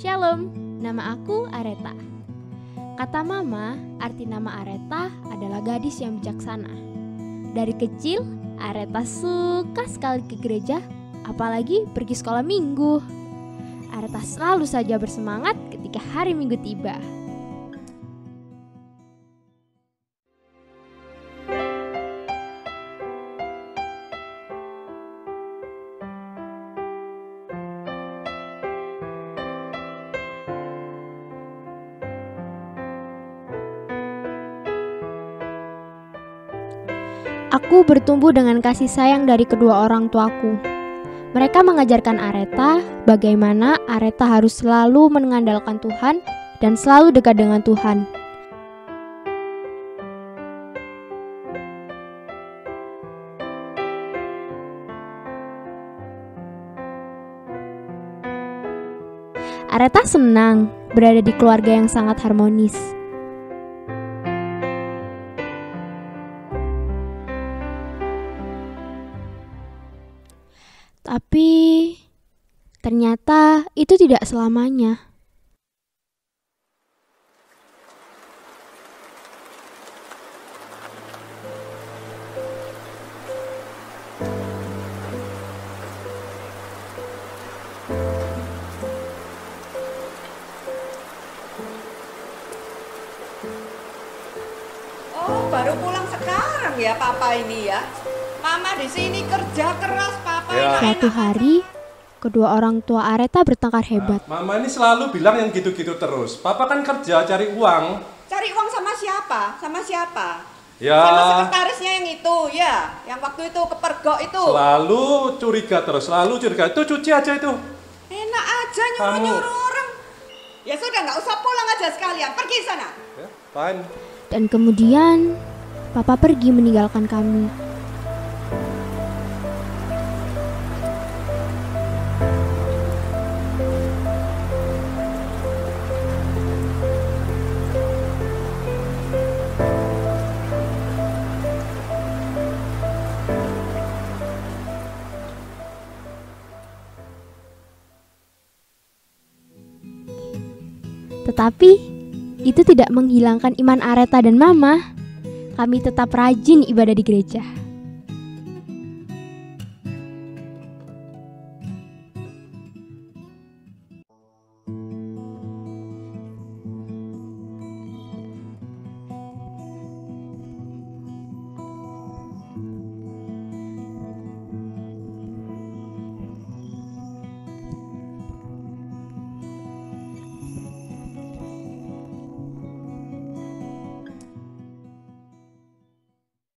Shalom, nama aku Areta. Kata mama, arti nama Areta adalah gadis yang bijaksana. Dari kecil, Areta suka sekali ke gereja, apalagi pergi sekolah minggu. Areta selalu saja bersemangat ketika hari minggu tiba. Aku bertumbuh dengan kasih sayang dari kedua orang tuaku. Mereka mengajarkan Areta bagaimana Areta harus selalu mengandalkan Tuhan dan selalu dekat dengan Tuhan. Areta senang berada di keluarga yang sangat harmonis. Tapi ternyata itu tidak selamanya. Oh, baru pulang sekarang ya papa ini ya. Mama di sini kerja keras, papa Ya. Suatu hari, kedua orang tua Areta bertengkar hebat. Mama ini selalu bilang yang gitu-gitu terus. Papa kan kerja cari uang. Cari uang sama siapa? Sama siapa? Ya. Sama sekretarisnya yang itu, ya. Yang waktu itu kepergok itu. Selalu curiga terus, selalu curiga. Itu cuci aja itu. Enak aja nyuruh-nyuruh orang. Ya sudah, nggak usah pulang aja sekalian. Pergi sana. Ya, fine. Dan kemudian, papa pergi meninggalkan kami. Tetapi itu tidak menghilangkan iman Areta dan Mama. Kami tetap rajin ibadah di gereja.